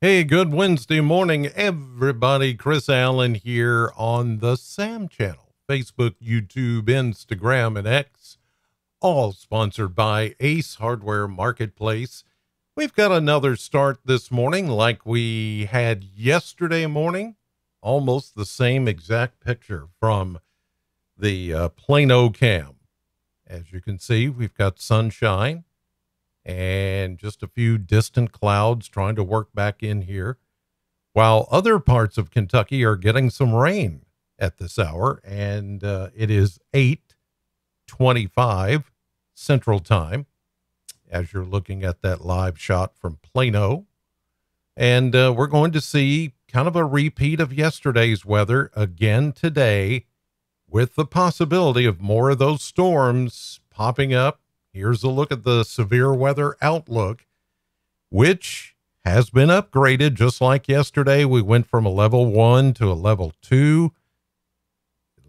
Hey, good Wednesday morning, everybody. Chris Allen here on the SAM channel, Facebook, YouTube, Instagram, and X, all sponsored by Ace Hardware Marketplace. We've got another start this morning like we had yesterday morning, almost the same exact picture from the uh, Plano cam. As you can see, we've got sunshine and just a few distant clouds trying to work back in here, while other parts of Kentucky are getting some rain at this hour, and uh, it is 8:25 Central Time as you're looking at that live shot from Plano. And uh, we're going to see kind of a repeat of yesterday's weather again today, with the possibility of more of those storms popping up Here's a look at the severe weather outlook, which has been upgraded just like yesterday. We went from a level one to a level two.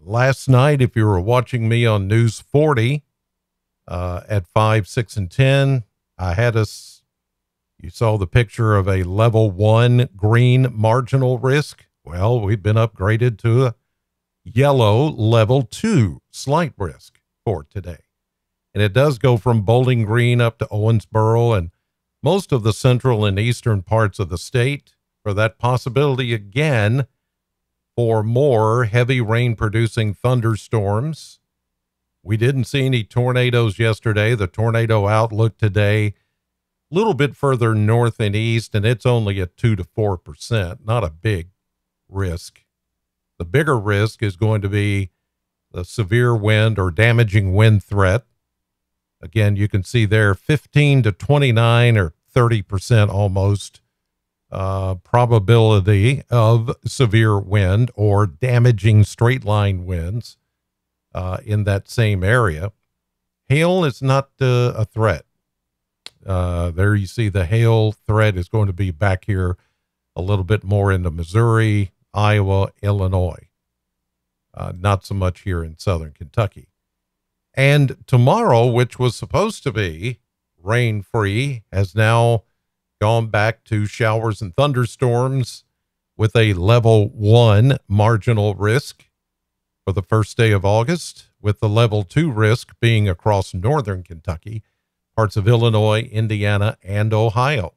Last night, if you were watching me on News 40 uh, at 5, 6, and 10, I had us, you saw the picture of a level one green marginal risk. Well, we've been upgraded to a yellow level two slight risk for today and it does go from Bowling Green up to Owensboro and most of the central and eastern parts of the state for that possibility again for more heavy rain producing thunderstorms. We didn't see any tornadoes yesterday. The tornado outlook today, a little bit further north and east, and it's only at 2 to 4%, not a big risk. The bigger risk is going to be the severe wind or damaging wind threat Again, you can see there 15 to 29 or 30% almost uh, probability of severe wind or damaging straight line winds uh, in that same area. Hail is not uh, a threat. Uh, there you see the hail threat is going to be back here a little bit more into Missouri, Iowa, Illinois. Uh, not so much here in southern Kentucky. And tomorrow, which was supposed to be rain free, has now gone back to showers and thunderstorms with a level one marginal risk for the first day of August, with the level two risk being across northern Kentucky, parts of Illinois, Indiana, and Ohio.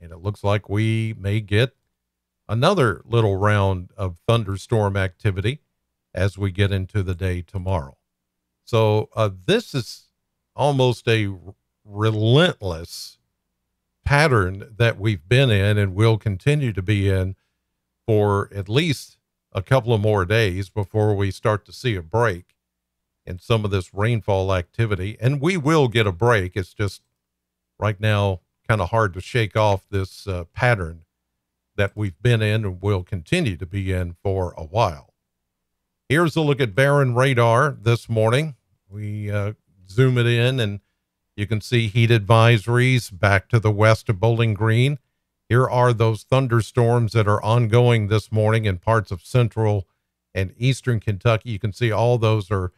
And it looks like we may get another little round of thunderstorm activity as we get into the day tomorrow. So uh, this is almost a relentless pattern that we've been in and will continue to be in for at least a couple of more days before we start to see a break in some of this rainfall activity. And we will get a break. It's just right now kind of hard to shake off this uh, pattern that we've been in and will continue to be in for a while. Here's a look at Baron radar this morning. We uh, zoom it in and you can see heat advisories back to the west of Bowling Green. Here are those thunderstorms that are ongoing this morning in parts of central and eastern Kentucky. You can see all those are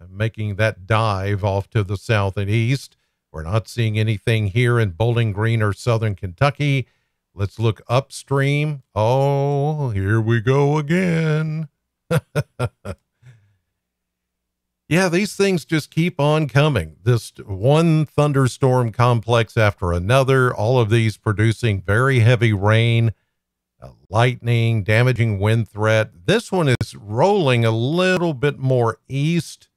uh, making that dive off to the south and east. We're not seeing anything here in Bowling Green or southern Kentucky. Let's look upstream. Oh, here we go again. yeah, these things just keep on coming. This one thunderstorm complex after another, all of these producing very heavy rain, uh, lightning, damaging wind threat. This one is rolling a little bit more east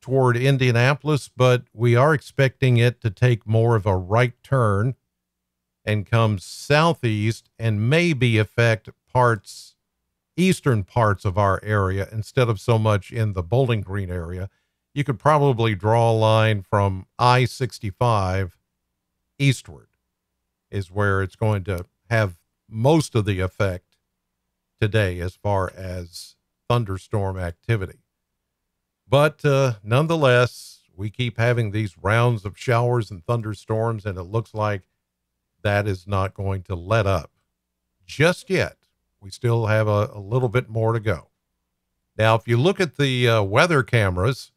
toward Indianapolis, but we are expecting it to take more of a right turn and come southeast and maybe affect parts eastern parts of our area instead of so much in the Bowling Green area, you could probably draw a line from I 65 eastward, is where it's going to have most of the effect today as far as thunderstorm activity. But uh, nonetheless, we keep having these rounds of showers and thunderstorms, and it looks like that is not going to let up just yet we still have a, a little bit more to go. Now, if you look at the uh, weather cameras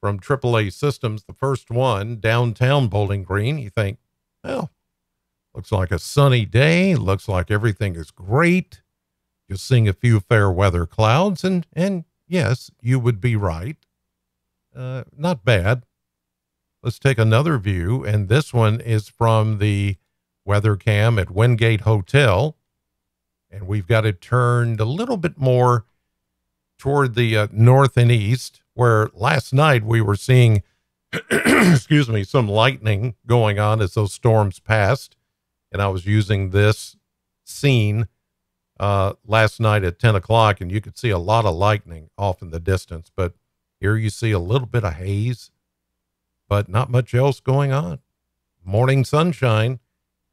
from AAA Systems, the first one downtown Bowling Green, you think, well, Looks like a sunny day. Looks like everything is great. Just seeing a few fair weather clouds, and and yes, you would be right. Uh, not bad. Let's take another view, and this one is from the weather cam at Wingate Hotel, and we've got it turned a little bit more toward the uh, north and east, where last night we were seeing, excuse me, some lightning going on as those storms passed, and I was using this scene uh, last night at 10 o'clock, and you could see a lot of lightning off in the distance. But here you see a little bit of haze, but not much else going on. Morning sunshine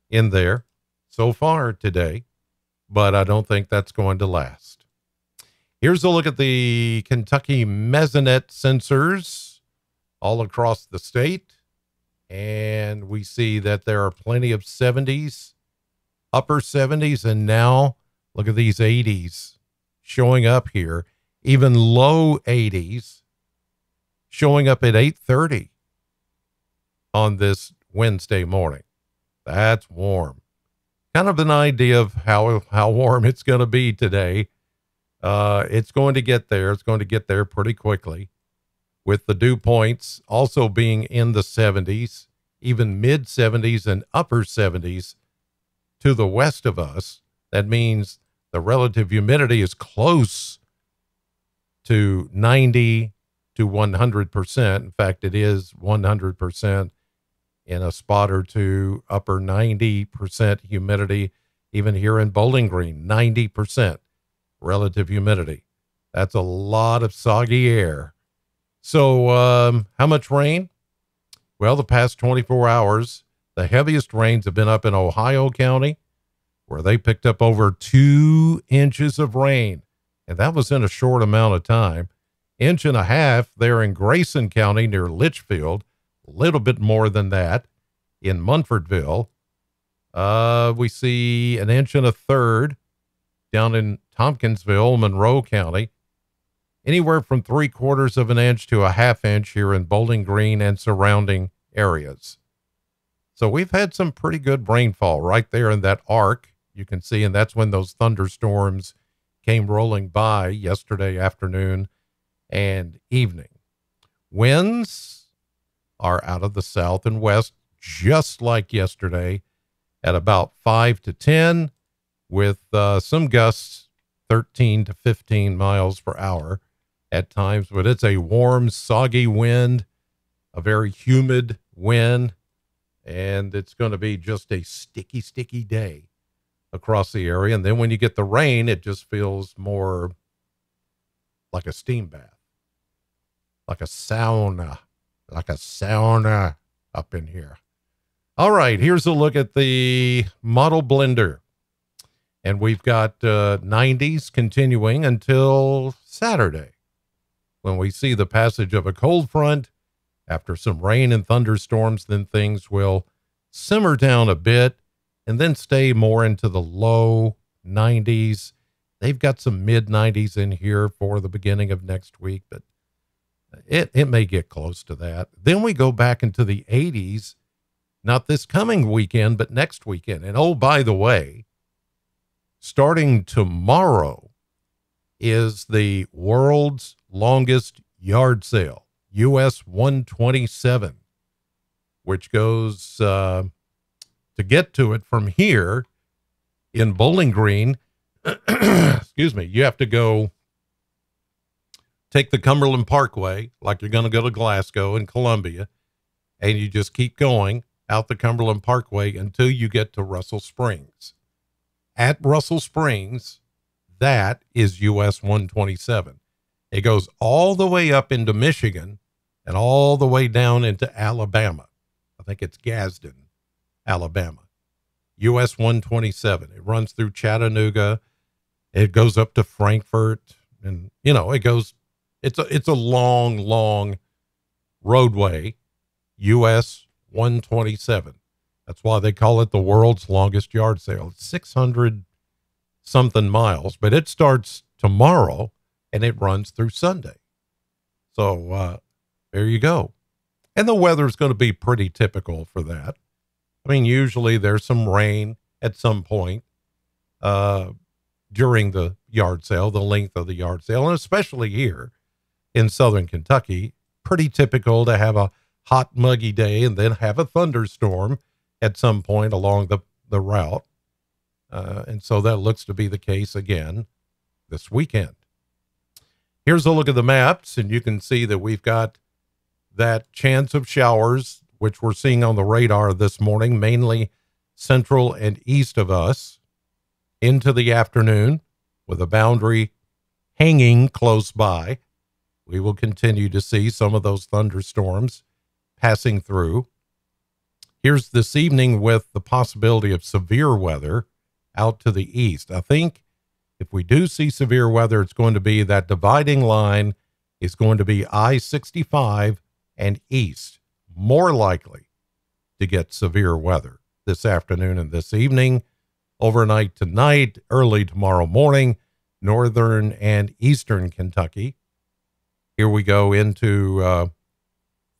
in there so far today, but I don't think that's going to last. Here's a look at the Kentucky Mesonet sensors all across the state. And we see that there are plenty of 70s, upper 70s, and now Look at these 80s showing up here, even low 80s showing up at 8:30 on this Wednesday morning. That's warm. Kind of an idea of how how warm it's going to be today. Uh, it's going to get there. It's going to get there pretty quickly, with the dew points also being in the 70s, even mid 70s and upper 70s to the west of us. That means the relative humidity is close to 90 to 100%. In fact, it is 100% in a spot or two, upper 90% humidity, even here in Bowling Green, 90% relative humidity. That's a lot of soggy air. So, um, how much rain? Well, the past 24 hours, the heaviest rains have been up in Ohio County, where they picked up over two inches of rain. And that was in a short amount of time. Inch and a half there in Grayson County near Leitchfield, little bit more than that in Munfordville. Uh, we see an inch and a third down in Tompkinsville, Monroe County. Anywhere from three quarters of an inch to a half inch here in Bowling Green and surrounding areas. So we've had some pretty good rainfall right there in that arc you can see, and that's when those thunderstorms came rolling by yesterday afternoon and evening. Winds are out of the south and west, just like yesterday, at about 5 to 10, with uh, some gusts 13 to 15 miles per hour at times. But it's a warm, soggy wind, a very humid wind, and it's going to be just a sticky, sticky day across the area. And then when you get the rain, it just feels more like a steam bath, like a sauna, like a sauna up in here. All right, here's a look at the model blender. And we've got uh, 90s continuing until Saturday when we see the passage of a cold front. After some rain and thunderstorms, then things will simmer down a bit and then stay more into the low 90s. They've got some mid 90s in here for the beginning of next week, but it, it may get close to that. Then we go back into the 80s, not this coming weekend, but next weekend. And oh, by the way, starting tomorrow is the world's longest yard sale, US 127, which goes. Uh, to get to it from here in Bowling Green, excuse me, you have to go take the Cumberland Parkway, like you're going to go to Glasgow and Columbia, and you just keep going out the Cumberland Parkway until you get to Russell Springs. At Russell Springs, that is US 127. It goes all the way up into Michigan and all the way down into Alabama. I think it's Gadsden Alabama. US 127. It runs through Chattanooga. It goes up to Frankfort and you know, it goes it's a it's a long long roadway. US 127. That's why they call it the world's longest yard sale. It's 600 something miles, but it starts tomorrow and it runs through Sunday. So uh, there you go. And the weather's going to be pretty typical for that. I mean, usually there's some rain at some point uh, during the yard sale, the length of the yard sale, and especially here in southern Kentucky, pretty typical to have a hot, muggy day and then have a thunderstorm at some point along the, the route. Uh, and so that looks to be the case again this weekend. Here's a look at the maps, and you can see that we've got that chance of showers, which we're seeing on the radar this morning, mainly central and east of us, into the afternoon with a boundary hanging close by. We will continue to see some of those thunderstorms passing through. Here's this evening with the possibility of severe weather out to the east. I think if we do see severe weather, it's going to be that dividing line is going to be I 65 and east, more likely to get severe weather this afternoon and this evening, overnight tonight, early tomorrow morning, northern and eastern Kentucky. Here we go into uh,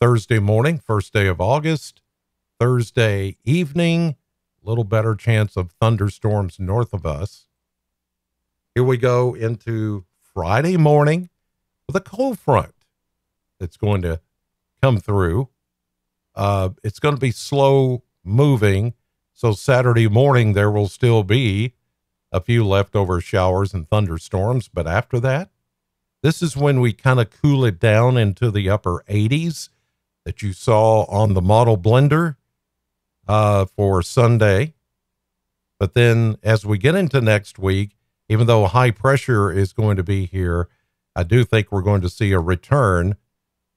Thursday morning, first day of August. Thursday evening, a little better chance of thunderstorms north of us. Here we go into Friday morning with a cold front that's going to come through. Uh, it's going to be slow moving. So Saturday morning, there will still be a few leftover showers and thunderstorms. But after that, this is when we kind of cool it down into the upper 80s that you saw on the model blender uh, for Sunday. But then as we get into next week, even though high pressure is going to be here, I do think we're going to see a return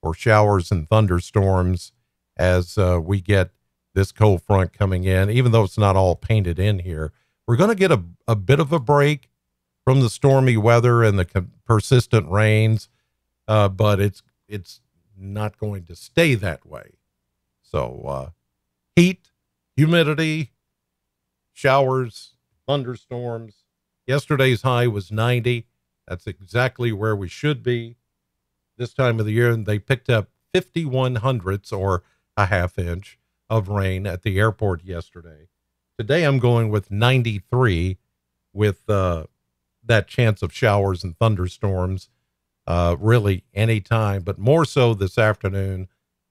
for showers and thunderstorms as uh, we get this cold front coming in, even though it's not all painted in here. We're going to get a, a bit of a break from the stormy weather and the persistent rains, uh, but it's it's not going to stay that way. So uh, heat, humidity, showers, thunderstorms, Yesterday's high was 90. That's exactly where we should be this time of the year. And they picked up 51 hundredths or a half inch of rain at the airport yesterday. Today I'm going with 93 with uh, that chance of showers and thunderstorms uh, really anytime, but more so this afternoon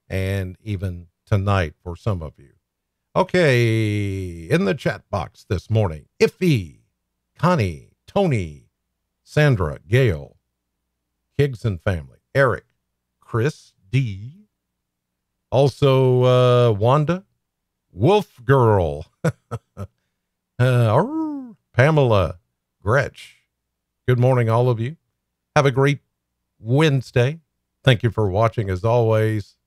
and even tonight for some of you. Okay, in the chat box this morning, Iffy Connie, Tony, Sandra, Gail, and family, Eric, Chris D. Also, uh, Wanda, Wolf Girl, uh, Pamela, Gretch. Good morning, all of you. Have a great Wednesday. Thank you for watching as always.